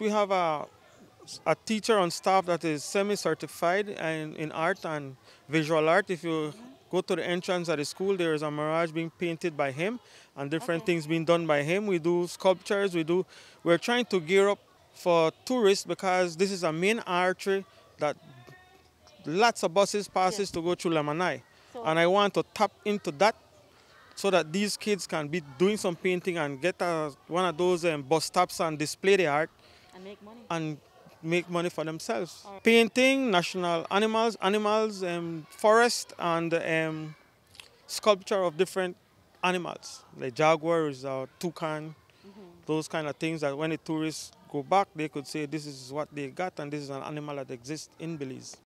We have a, a teacher on staff that is semi-certified in, in art and visual art. If you go to the entrance of the school, there is a mirage being painted by him and different Okay. things being done by him. We do sculptures, we do, we're trying to gear up for tourists because this is a main artery that lots of buses passes Yes. to go through Lamanai. So- And I want to tap into that so that these kids can be doing some painting and get a, one of those um, bus stops and display the art And make money. and make money for themselves. Alright. Painting, national animals, animals, um, forest, and um, sculpture of different animals, like jaguars or toucan, those kind of things that when the tourists go back, they could say this is what they got and this is an animal that exists in Belize.